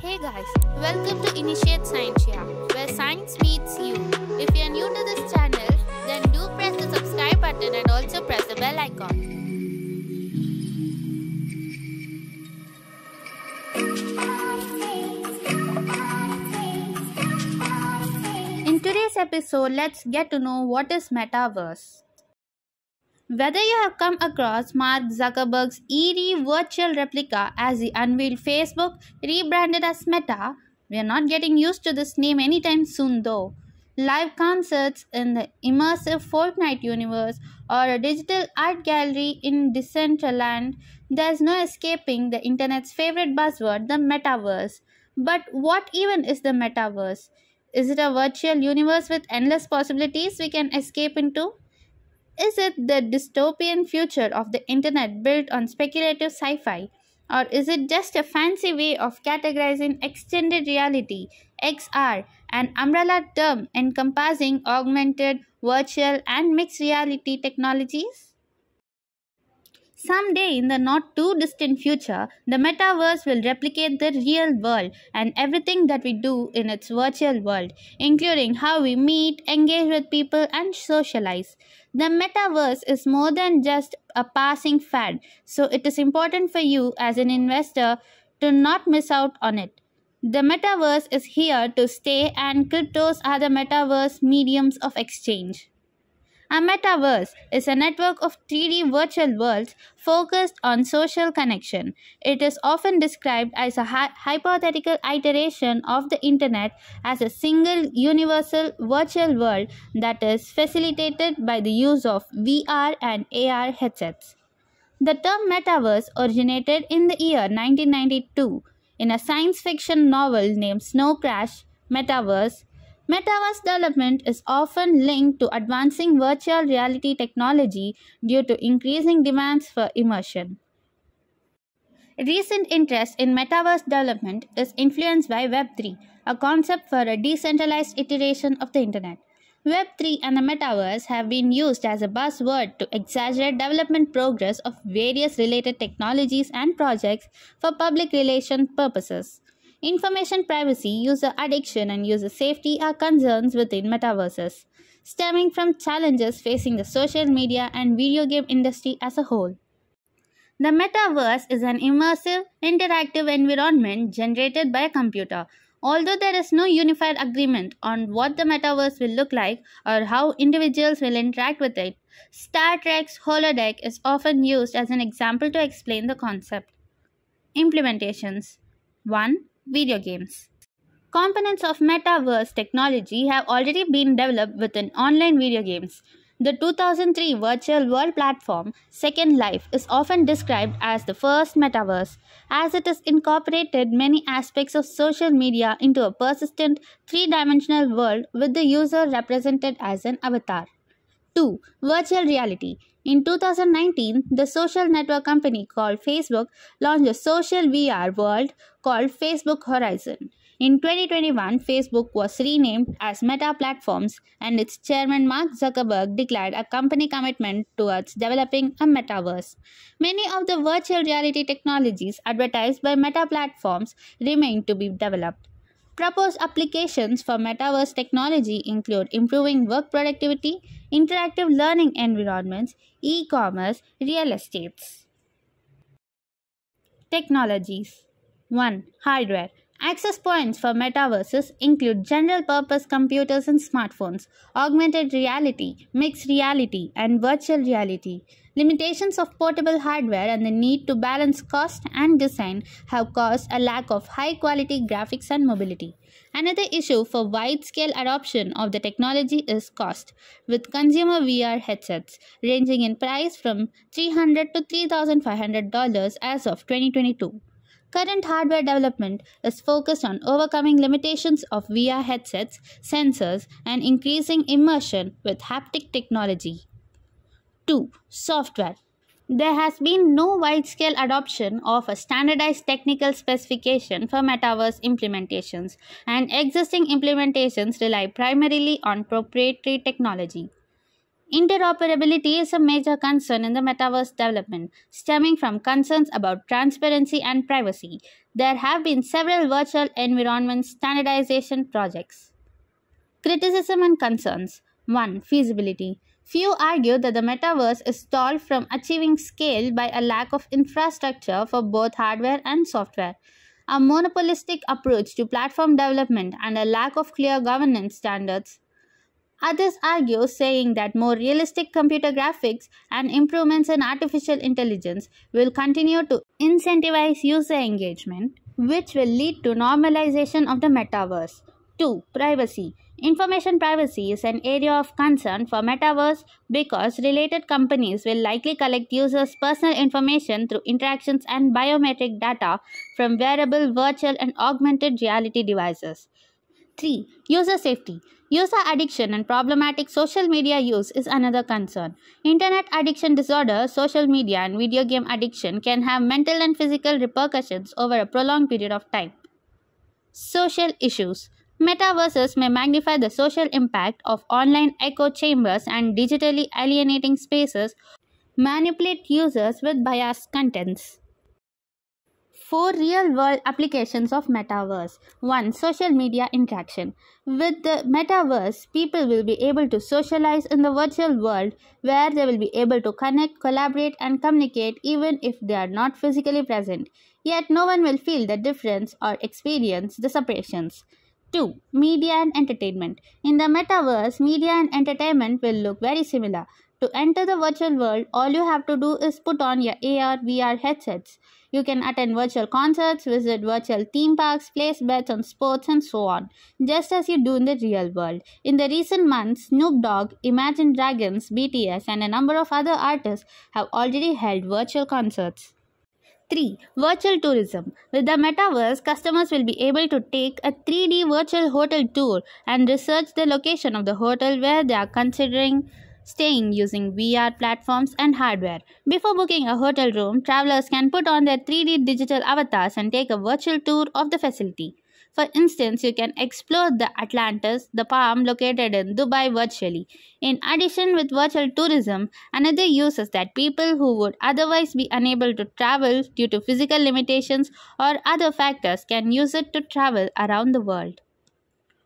Hey guys, welcome to Initiate Scientia, where science meets you. If you are new to this channel, then do press the subscribe button and also press the bell icon. In today's episode, let's get to know what is metaverse. Whether you have come across Mark Zuckerberg's eerie virtual replica as he unveiled Facebook, rebranded as Meta, we are not getting used to this name anytime soon though. Live concerts in the immersive Fortnite universe or a digital art gallery in Decentraland, there's no escaping the internet's favorite buzzword, the metaverse. But what even is the metaverse? Is it a virtual universe with endless possibilities we can escape into? Is it the dystopian future of the internet built on speculative sci fi? Or is it just a fancy way of categorizing extended reality, XR, an umbrella term encompassing augmented, virtual, and mixed reality technologies? Someday in the not too distant future, the metaverse will replicate the real world and everything that we do in its virtual world, including how we meet, engage with people, and socialize. The metaverse is more than just a passing fad, so it is important for you as an investor to not miss out on it. The metaverse is here to stay, and cryptos are the metaverse mediums of exchange. A metaverse is a network of 3D virtual worlds focused on social connection. It is often described as a hy- hypothetical iteration of the internet as a single universal virtual world that is facilitated by the use of VR and AR headsets. The term metaverse originated in the year 1992 in a science fiction novel named Snow Crash Metaverse Metaverse development is often linked to advancing virtual reality technology due to increasing demands for immersion. Recent interest in metaverse development is influenced by Web3, a concept for a decentralized iteration of the internet. Web3 and the metaverse have been used as a buzzword to exaggerate development progress of various related technologies and projects for public relation purposes. Information privacy, user addiction, and user safety are concerns within metaverses, stemming from challenges facing the social media and video game industry as a whole. The metaverse is an immersive, interactive environment generated by a computer. Although there is no unified agreement on what the metaverse will look like or how individuals will interact with it, Star Trek's holodeck is often used as an example to explain the concept. Implementations 1. Video games. Components of metaverse technology have already been developed within online video games. The 2003 virtual world platform, Second Life, is often described as the first metaverse, as it has incorporated many aspects of social media into a persistent three dimensional world with the user represented as an avatar. 2. Virtual reality. In 2019, the social network company called Facebook launched a social VR world called Facebook Horizon. In 2021, Facebook was renamed as Meta Platforms, and its chairman Mark Zuckerberg declared a company commitment towards developing a metaverse. Many of the virtual reality technologies advertised by Meta Platforms remain to be developed. Proposed applications for metaverse technology include improving work productivity, interactive learning environments, e commerce, real estates. Technologies 1. Hardware Access points for metaverses include general purpose computers and smartphones, augmented reality, mixed reality, and virtual reality. Limitations of portable hardware and the need to balance cost and design have caused a lack of high quality graphics and mobility. Another issue for wide scale adoption of the technology is cost, with consumer VR headsets ranging in price from 300 to $3,500 as of 2022. Current hardware development is focused on overcoming limitations of VR headsets, sensors, and increasing immersion with haptic technology. 2. Software. There has been no wide scale adoption of a standardized technical specification for metaverse implementations, and existing implementations rely primarily on proprietary technology. Interoperability is a major concern in the metaverse development, stemming from concerns about transparency and privacy. There have been several virtual environment standardization projects. Criticism and concerns 1. Feasibility. Few argue that the metaverse is stalled from achieving scale by a lack of infrastructure for both hardware and software, a monopolistic approach to platform development, and a lack of clear governance standards. Others argue, saying that more realistic computer graphics and improvements in artificial intelligence will continue to incentivize user engagement, which will lead to normalization of the metaverse. 2. Privacy. Information privacy is an area of concern for metaverse because related companies will likely collect users' personal information through interactions and biometric data from wearable, virtual, and augmented reality devices. 3. User safety. User addiction and problematic social media use is another concern. Internet addiction disorder, social media, and video game addiction can have mental and physical repercussions over a prolonged period of time. Social issues. Metaverses may magnify the social impact of online echo chambers and digitally alienating spaces, manipulate users with biased contents. Four real world applications of metaverse. 1. Social media interaction. With the metaverse, people will be able to socialize in the virtual world where they will be able to connect, collaborate, and communicate even if they are not physically present. Yet, no one will feel the difference or experience the separations. 2. Media and entertainment. In the metaverse, media and entertainment will look very similar. To enter the virtual world, all you have to do is put on your AR VR headsets. You can attend virtual concerts, visit virtual theme parks, place bets on sports, and so on, just as you do in the real world. In the recent months, Snoop Dogg, Imagine Dragons, BTS, and a number of other artists have already held virtual concerts. 3. Virtual tourism. With the metaverse, customers will be able to take a 3D virtual hotel tour and research the location of the hotel where they are considering staying using VR platforms and hardware. Before booking a hotel room, travelers can put on their 3D digital avatars and take a virtual tour of the facility. For instance, you can explore the Atlantis, the Palm located in Dubai virtually. In addition, with virtual tourism, another use is that people who would otherwise be unable to travel due to physical limitations or other factors can use it to travel around the world.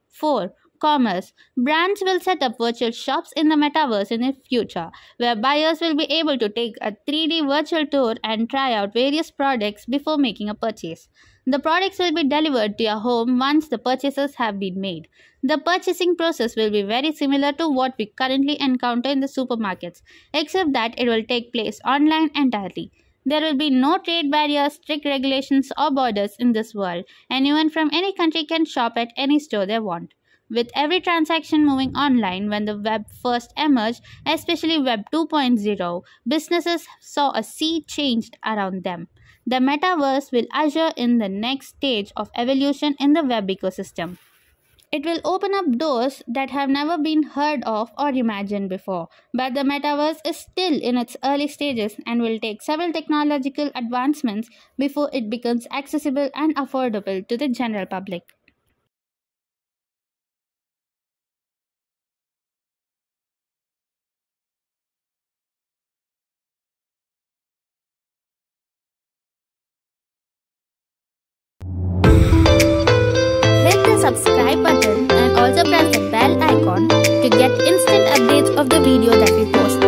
4 commerce. Brands will set up virtual shops in the metaverse in the future, where buyers will be able to take a 3D virtual tour and try out various products before making a purchase. The products will be delivered to your home once the purchases have been made. The purchasing process will be very similar to what we currently encounter in the supermarkets, except that it will take place online entirely. There will be no trade barriers, strict regulations, or borders in this world. Anyone from any country can shop at any store they want. With every transaction moving online when the web first emerged, especially Web 2.0, businesses saw a sea changed around them. The metaverse will usher in the next stage of evolution in the web ecosystem. It will open up doors that have never been heard of or imagined before. But the metaverse is still in its early stages and will take several technological advancements before it becomes accessible and affordable to the general public. Video that we post.